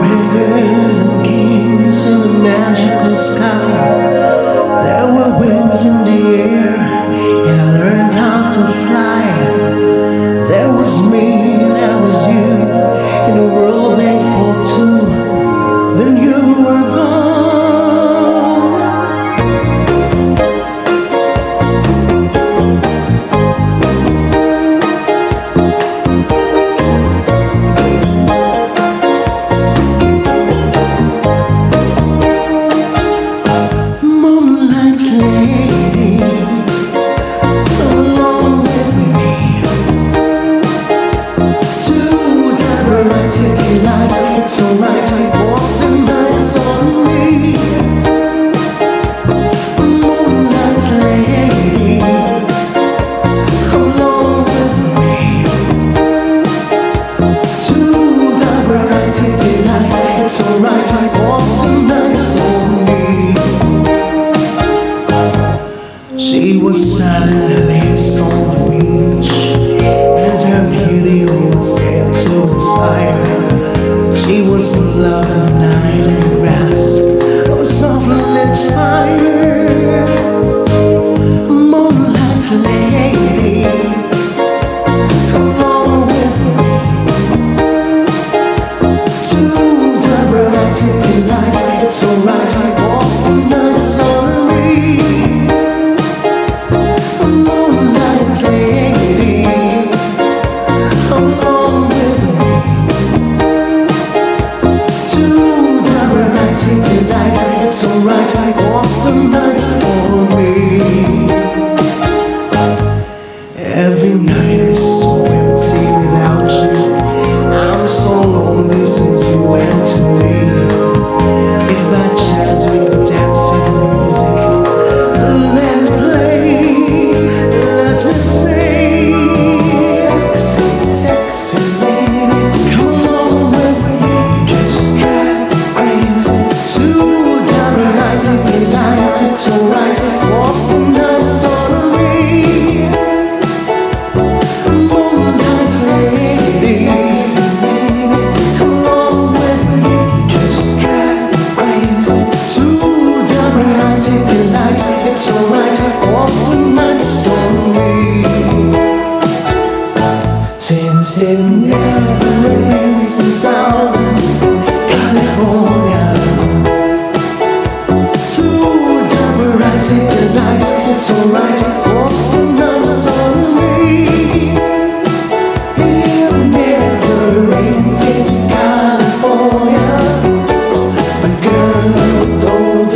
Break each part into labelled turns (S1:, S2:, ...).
S1: raiders and kings in a magical sky. There were winds in the air, and I learned how to fly. tonight, divorcing nights on me. Moonlight lady, come with me to the bright daylight. It's alright. She was sad her on the beach, and her beauty was there to inspire love the night and grasp of a softly lit fire. Moonlight's late. night. Since it never rains in Southern California it's alright
S2: It never rains
S1: in California But girl, don't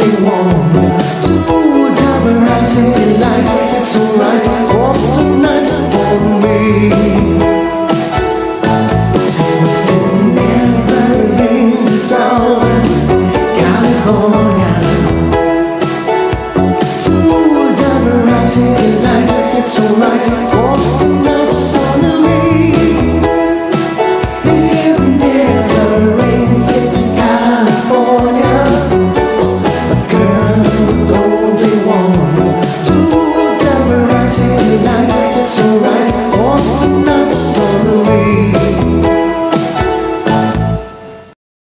S1: it's alright. It's a light
S2: post It never rains in
S1: California. Girl don't want to the bright lights